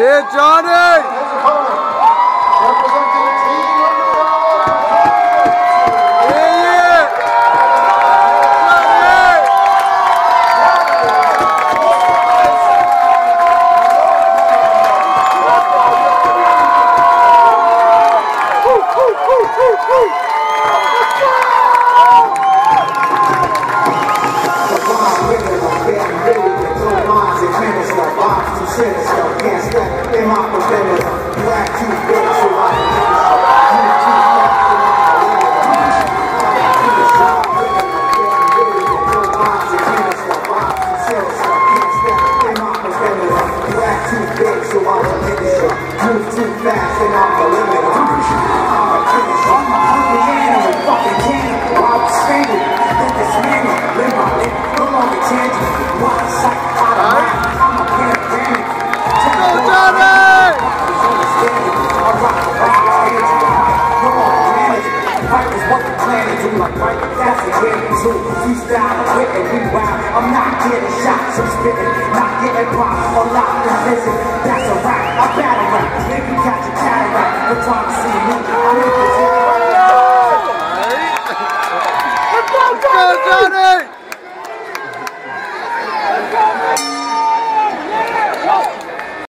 Yeah, Johnny! Representing Team Yeah, yeah! Johnny! Move too fast and I'm the limit. I'm a. I'm not getting shots, I'm spitting, not getting popped. Or locked in prison. That's a rap, I battle rap, maybe catch a cataract. They're trying to see me, the